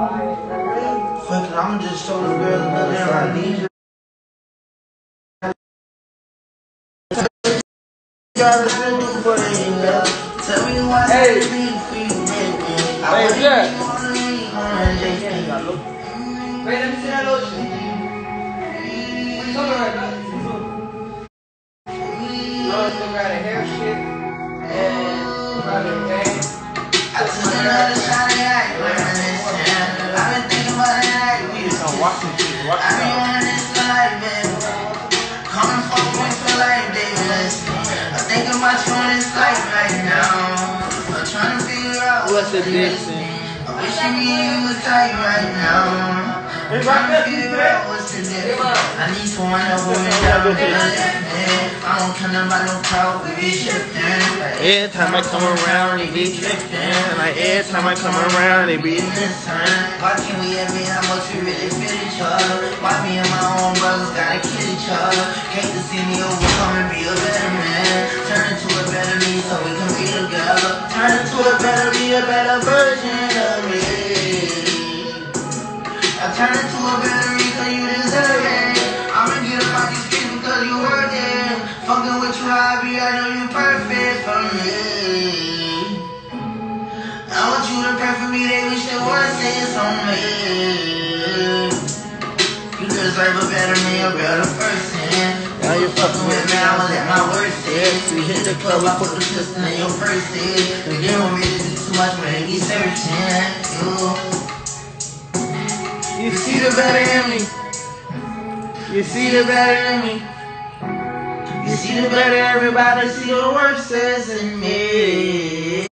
Fuck I'ma just show the girls that I need you. Gotta send you for the email. Tell me why Hey. you need for you, man. I Hey, wouldn't Jack. even wanna leave on that day. Wait, let me see that lotion. What you talking right now? Oh, still got a hair shit. And got a bang. I took another shot I'm trying to figure What's the the Dixon? I wish you me you was tight right now. I'm trying to figure out what's the difference. I need someone to hold me down. man. I don't care about no crowd, we be shifting. Every time I come around, they be tripping. Like every time I come around, they be. Why can't we admit how much we really feel each other? To see me oh, overcome and be a better man. Turn into a better me so we can be together. Turn into a better me, a better version of me. I turn into a better me cause you deserve it. I'ma get up out these streets because you worth it. Fucking with you, I be, I know you perfect for me. I want you to pray for me, they wish would say it's on me. A better me, a better person. Now you fucking with me, I was at my worst is. We hit the club, I put the pistol in your first is. If you don't really do too much, but they be searching you. You see the better in me. You see the better in me. You see the better everybody see the worst is in me.